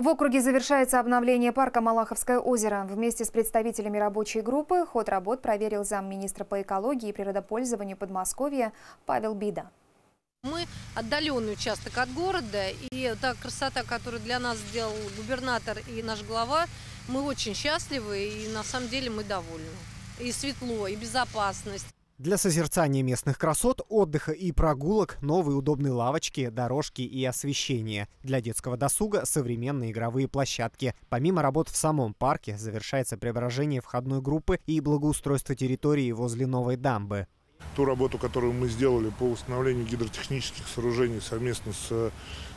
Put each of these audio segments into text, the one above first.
В округе завершается обновление парка Малаховское озеро. Вместе с представителями рабочей группы ход работ проверил замминистра по экологии и природопользованию Подмосковья Павел Бида. Мы отдаленный участок от города, и та красота, которую для нас сделал губернатор и наш глава, мы очень счастливы и на самом деле мы довольны. И светло, и безопасность. Для созерцания местных красот, отдыха и прогулок новые удобные лавочки, дорожки и освещение. Для детского досуга современные игровые площадки. Помимо работ в самом парке завершается преображение входной группы и благоустройство территории возле новой дамбы. Ту работу, которую мы сделали по восстановлению гидротехнических сооружений совместно с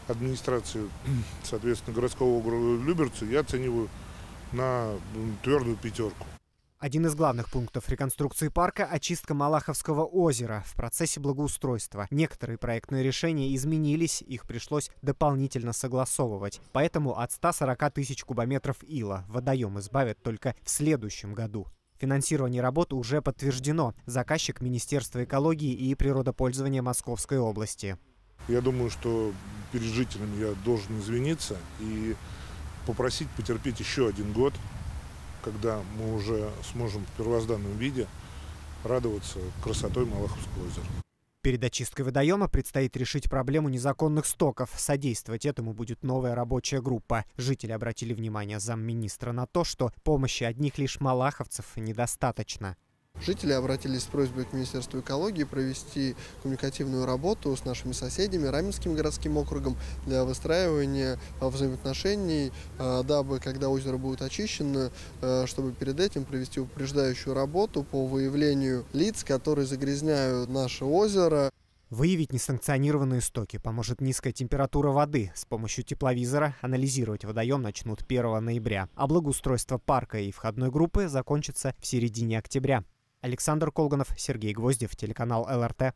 администрацией, соответственно, городского округа Люберцы, я оцениваю на твердую пятерку. Один из главных пунктов реконструкции парка – очистка Малаховского озера в процессе благоустройства. Некоторые проектные решения изменились, их пришлось дополнительно согласовывать. Поэтому от 140 тысяч кубометров ила водоем избавят только в следующем году. Финансирование работы уже подтверждено. Заказчик – Министерство экологии и природопользования Московской области. Я думаю, что перед жителями я должен извиниться и попросить потерпеть еще один год – когда мы уже сможем в первозданном виде радоваться красотой Малаховского озера. Перед очисткой водоема предстоит решить проблему незаконных стоков. Содействовать этому будет новая рабочая группа. Жители обратили внимание замминистра на то, что помощи одних лишь малаховцев недостаточно. Жители обратились с просьбой к Министерству экологии провести коммуникативную работу с нашими соседями, Раменским городским округом, для выстраивания а, взаимоотношений, а, дабы, когда озеро будет очищено, а, чтобы перед этим провести упреждающую работу по выявлению лиц, которые загрязняют наше озеро. Выявить несанкционированные стоки поможет низкая температура воды. С помощью тепловизора анализировать водоем начнут 1 ноября, а благоустройство парка и входной группы закончится в середине октября. Александр Колганов, Сергей Гвоздев, телеканал ЛРТ.